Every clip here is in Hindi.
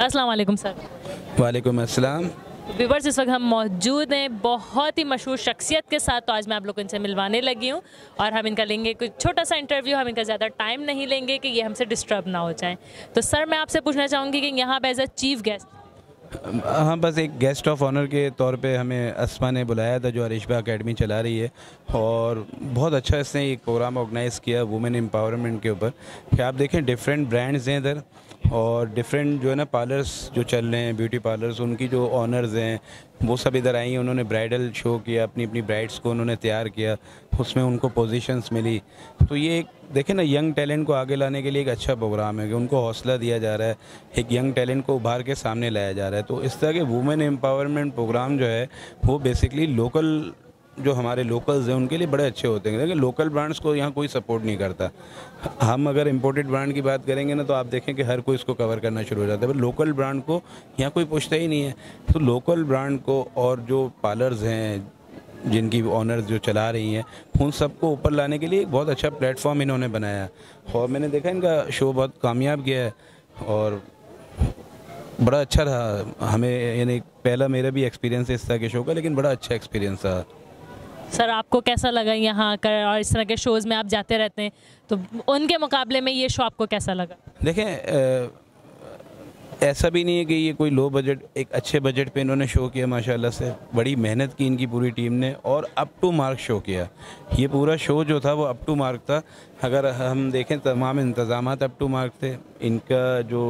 अस्सलाम वालेकुम सर। वालेकुम अस्सलाम। व्यूवर्स इस वक्त हम मौजूद हैं बहुत ही मशहूर शख्सियत के साथ। तो आज मैं आप लोगों इनसे मिलवाने लगी हूँ और हम इनका लेंगे कुछ छोटा सा इंटरव्यू हम इनका ज़्यादा टाइम नहीं लेंगे कि ये हमसे डिस्टर्ब ना हो जाए। तो सर मैं आपसे पूछना चाहूँगी कि यहाँ पर एज अ चीफ गेस्ट हाँ बस एक गेस्ट ऑफ़ ऑनर के तौर पे हमें असमा ने बुलाया था जो अरिशबा अकेडमी चला रही है। और बहुत अच्छा इसने एक प्रोग्राम ऑर्गेनाइज़ किया वुमेन एम्पावरमेंट के ऊपर। कि आप देखें डिफरेंट ब्रांड्स हैं इधर। और डिफरेंट जो है ना पार्लर्स जो चल रहे हैं ब्यूटी पार्लर्स उनकी जो ऑनर्स हैं, वो सब इधर आई, उन्होंने ब्राइडल शो किया, अपनी अपनी ब्राइड्स को उन्होंने तैयार किया, उसमें उनको पोजीशंस मिली। तो ये एक, देखें ना यंग टैलेंट को आगे लाने के लिए एक अच्छा प्रोग्राम है, कि उनको हौसला दिया जा रहा है, एक यंग टैलेंट को उभार के सामने लाया जा रहा है। तो इस तरह के वुमेन एम्पावरमेंट प्रोग्राम जो है, वो बेसिकली लोकल जो हमारे लोकल्स हैं, उनके लिए बड़े अच्छे होते हैं। देखिए लोकल ब्रांड्स को यहाँ कोई सपोर्ट नहीं करता। हम अगर इम्पोर्टेड ब्रांड की बात करेंगे ना तो आप देखें कि हर कोई इसको कवर करना शुरू हो जाता है। पर लोकल ब्रांड को यहाँ कोई पूछता ही नहीं है। तो लोकल ब्रांड को और जो पार्लर्स हैं, जिनकी ऑनर्स जो चला रही हैं, उन सबको ऊपर लाने के लिए बहुत अच्छा प्लेटफॉर्म इन्होंने बनाया। और मैंने देखा इनका शो बहुत कामयाब गया है। और बड़ा अच्छा रहा। हमें, यानी पहला मेरा भी एक्सपीरियंस इस तरह के शो का, लेकिन बड़ा अच्छा एक्सपीरियंस रहा। सर, आपको कैसा लगा यहाँ आकर और इस तरह के शोज़ में आप जाते रहते हैं? तो उनके मुकाबले में ये शो आपको कैसा लगा? देखें ऐसा भी नहीं है कि ये कोई लो बजट एक अच्छे बजट पे इन्होंने शो किया, माशाल्लाह से। बड़ी मेहनत की इनकी पूरी टीम ने और अप टू मार्क शो किया। ये पूरा शो जो था, वो अप टू मार्क था। अगर हम देखें, तमाम इंतज़ाम अप टू मार्क थे। इनका जो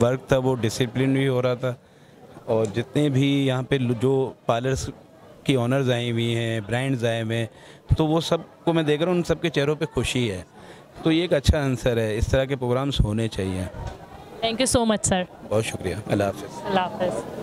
वर्क था, वो डिसिप्लिन भी हो रहा था। और जितने भी यहाँ पे जो पार्लर्स की ऑनर्स आई हुई हैं ब्रांड्स आए हुए हैं। तो वो सबको मैं देख रहा हूँ उन सब के चेहरों पे खुशी है। तो ये एक अच्छा आंसर है इस तरह के प्रोग्राम्स होने चाहिए। Thank you so much sir बहुत शुक्रिया। अल्लाह हाफ़ अल्लाह हाफ़